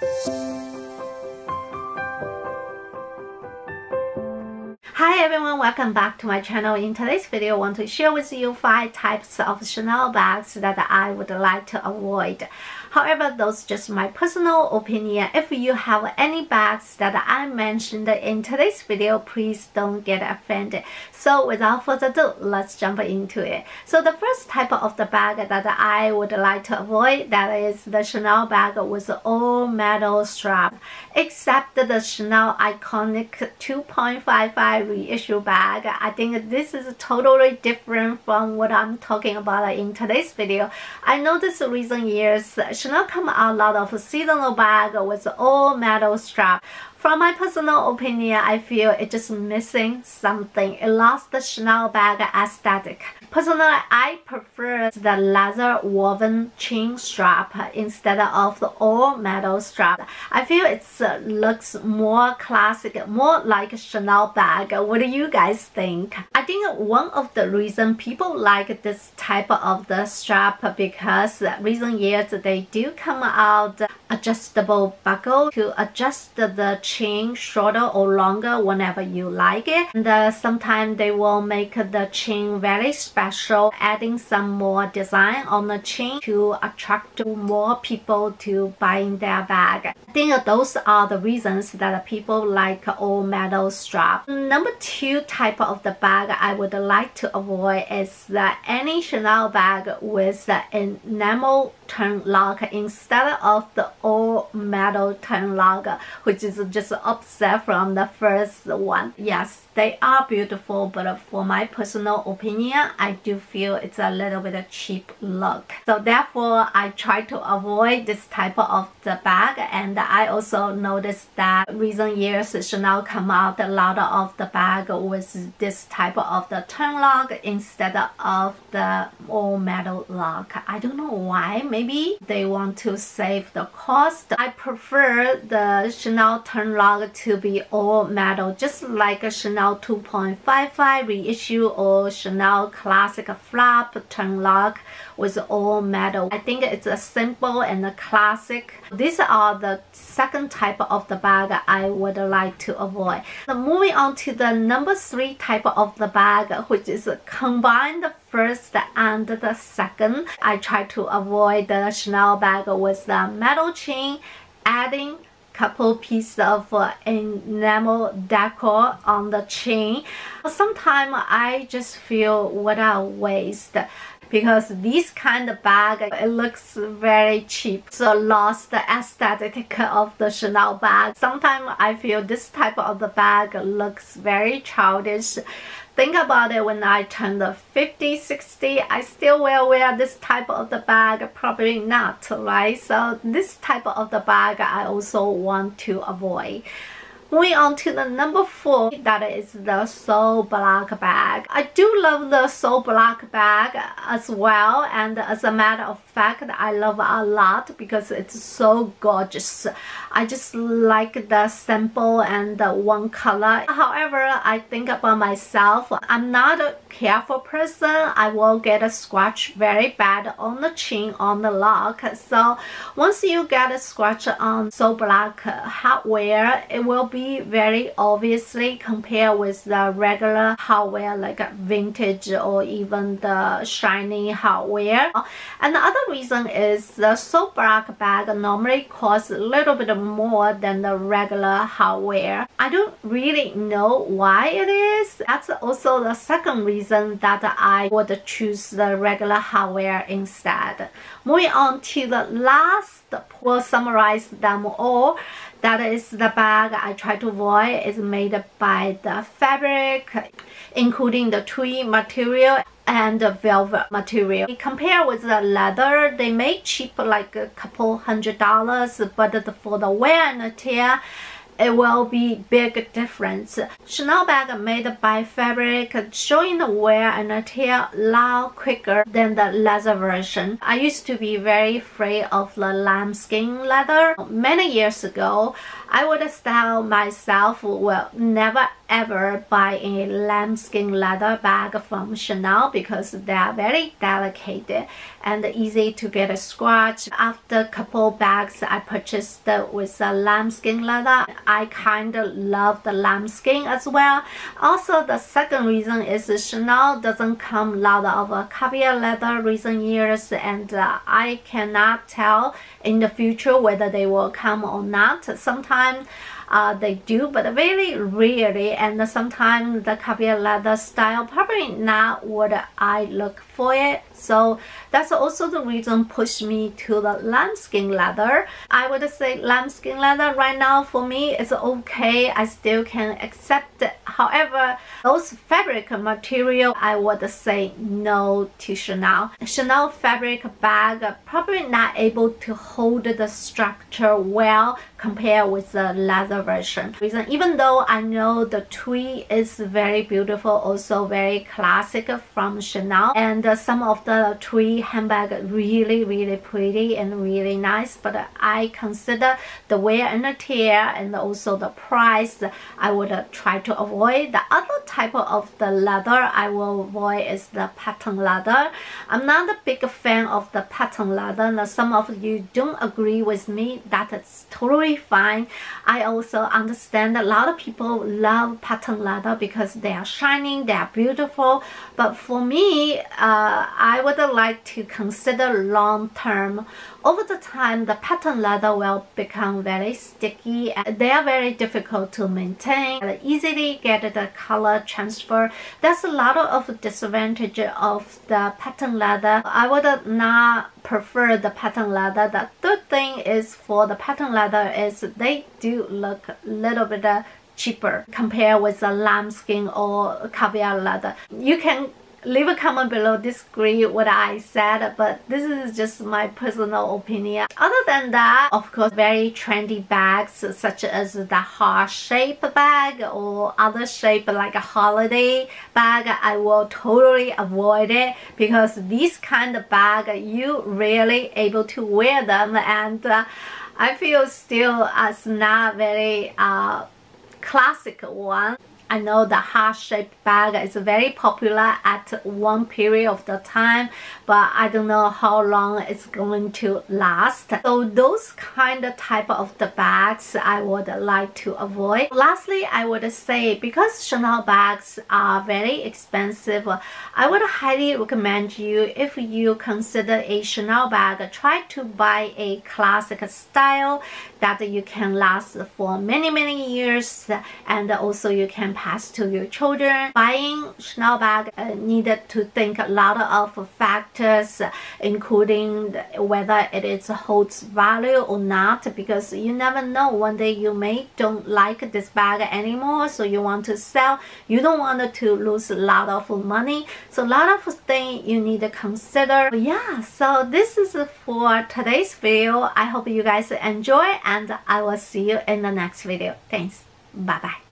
そ。Welcome back to my channel. In today's video, I want to share with you 5 types of Chanel bags that I would like to avoid. However, those just my personal opinion. If you have any bags that I mentioned in today's video, please don't get offended. So without further ado, let's jump into it. So the first type of the bag that I would like to avoid, that is the Chanel bag with all metal strap. Except the Chanel iconic 2.55 reissue bag. I think this is totally different from what I'm talking about in today's video. I this recent years Chanel come out a lot of seasonal bag with all metal strap. From my personal opinion, I feel it's just missing something. It lost the Chanel bag aesthetic. Personally, I prefer the leather woven chain strap instead of the all metal strap. I feel it uh, looks more classic, more like a Chanel bag. What do you guys think? I think one of the reason people like this type of the strap because recent years they do come out adjustable buckle to adjust the chain shorter or longer whenever you like it. And uh, sometimes they will make the chain very special, adding some more design on the chain to attract more people to buying their bag. I think those are the reasons that people like all metal strap. Number two type of the bag I would like to avoid is that any Chanel bag with the enamel turn lock instead of the all metal turn lock which is just upset from the first one. Yes, they are beautiful, but for my personal opinion, I do feel it's a little bit of cheap look. So therefore, I try to avoid this type of the bag. And I also noticed that recent years, Chanel come out a lot of the bag with this type of the turn lock instead of the all metal lock. I don't know why. Maybe they want to save the cost. I prefer the Chanel turn lock to be all metal, just like a Chanel Chanel 2.55 reissue or Chanel Classic Flap Turn Lock with all metal. I think it's a simple and a classic. These are the second type of the bag I would like to avoid. Now moving on to the number three type of the bag which is combine the first and the second. I try to avoid the Chanel bag with the metal chain adding couple pieces of enamel decor on the chain. Sometimes I just feel what a waste because this kind of bag it looks very cheap so lost the aesthetic of the Chanel bag sometimes I feel this type of the bag looks very childish think about it when I turn the 50, 60, I still will wear this type of the bag? Probably not, right? So this type of the bag I also want to avoid. Moving on to the number four, that is the So Black bag. I do love the So Black bag as well and as a matter of fact I love a lot because it's so gorgeous. I just like the simple and the one color. However, I think about myself, I'm not a careful person. I will get a scratch very bad on the chin on the lock. So once you get a scratch on So Black hardware, it will be be very obviously compared with the regular hardware like vintage or even the shiny hardware. And the other reason is the So Black bag normally costs a little bit more than the regular hardware. I don't really know why it is. That's also the second reason that I would choose the regular hardware instead. Moving on to the last, we'll summarize them all. That is the bag I try to avoid. It's made by the fabric, including the tweed material and the velvet material. Compare with the leather, they may cheap like a couple hundred dollars, but for the wear and tear, it will be big difference. Chanel bag made by fabric showing the wear and tear a lot quicker than the leather version. I used to be very afraid of the lambskin leather. Many years ago, I would style myself, well, never ever buy a lambskin leather bag from Chanel because they are very delicate and easy to get a scratch. After a couple bags I purchased with a lambskin leather, I kind of love the lambskin as well. Also, the second reason is Chanel doesn't come a lot of caviar leather recent years and uh, I cannot tell in the future whether they will come or not. Sometimes uh, they do, but very rarely. And sometimes the caviar leather style probably not what I look for it. So that's also the reason push me to the lambskin leather. I would say lambskin leather right now for me is okay. I still can accept it. However, those fabric material, I would say no to Chanel. Chanel fabric bag probably not able to hold the structure well compared with the leather version. Reason, even though I know the tweed is very beautiful, also very classic from Chanel, and uh, some of the tweed handbag really, really pretty and really nice, but I consider the wear and the tear and also the price, I would uh, try to avoid. The other type of the leather I will avoid is the pattern leather. I'm not a big fan of the pattern leather. Now, some of you don't agree with me. That is totally fine. I also understand a lot of people love pattern leather because they are shining, they are beautiful. But for me, uh, I would like to consider long term over the time, the pattern leather will become very sticky and they are very difficult to maintain and easily get the color transfer. There's a lot of disadvantage of the pattern leather. I would not prefer the pattern leather. The third thing is for the pattern leather is they do look a little bit cheaper compared with the lambskin or caviar leather. You can leave a comment below disagree what I said but this is just my personal opinion. Other than that of course very trendy bags such as the heart shape bag or other shape like a holiday bag I will totally avoid it because this kind of bag you really able to wear them and uh, I feel still as not very uh, classic one I know the heart-shaped bag is very popular at one period of the time, but I don't know how long it's going to last. So those kind of type of the bags I would like to avoid. Lastly, I would say because Chanel bags are very expensive, I would highly recommend you if you consider a Chanel bag, try to buy a classic style that you can last for many many years and also you can pass to your children. Buying Chanel bag uh, needed to think a lot of factors including whether it is holds value or not because you never know one day you may don't like this bag anymore so you want to sell. You don't want to lose a lot of money so a lot of things you need to consider. Yeah so this is for today's video. I hope you guys enjoy and I will see you in the next video. Thanks. Bye bye